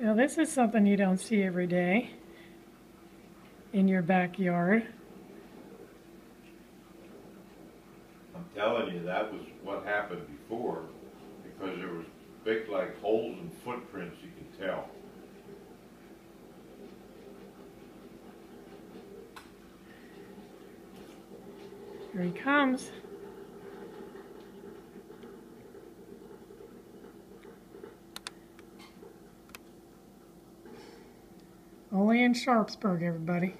Now this is something you don't see every day in your backyard. I'm telling you, that was what happened before, because there was big like holes and footprints you can tell. Here he comes. Only in Sharpsburg, everybody.